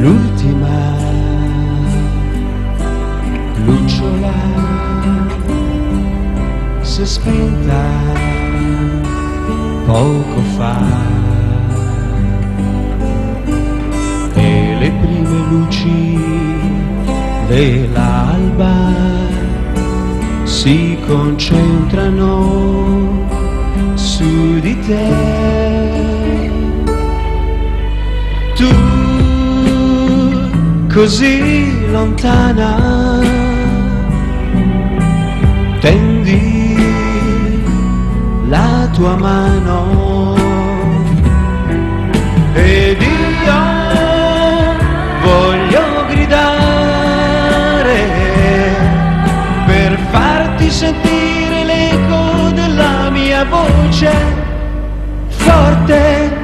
l'ultima lucciola si è spenta poco fa e le prime luci dell'alba si concentrano su di te. Così lontana tendi la tua mano ed io voglio gridare per farti sentire l'eco della mia voce forte.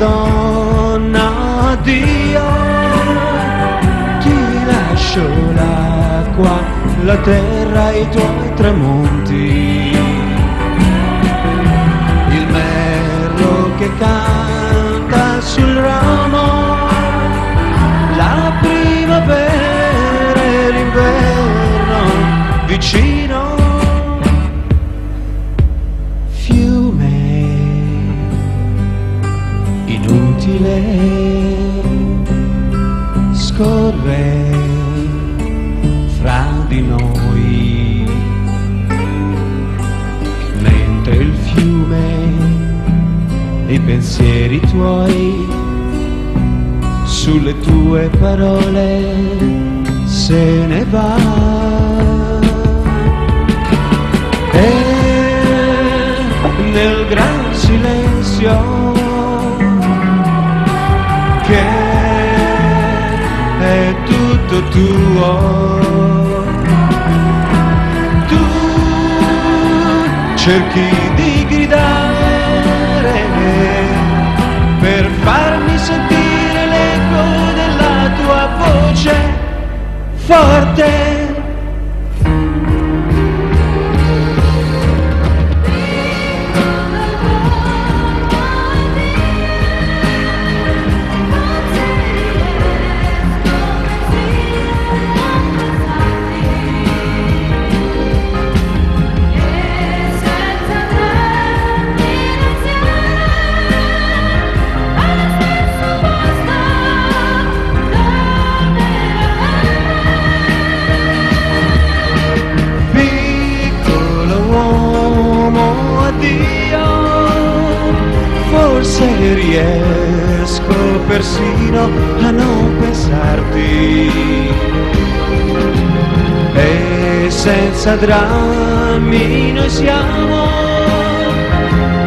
Piccola donna, Dio, ti lascio l'acqua, la terra e i tuoi tramonti. Inutile scorre fra di noi. Mentre il fiume i pensieri tuoi sulle tue parole se ne va. E nel gran silenzio tuo. Tu cerchi di gridare per farmi sentire l'eco della tua voce forte. Riesco persino a non pensarti. E senza drammi noi siamo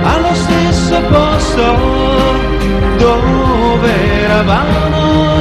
allo stesso posto dove eravamo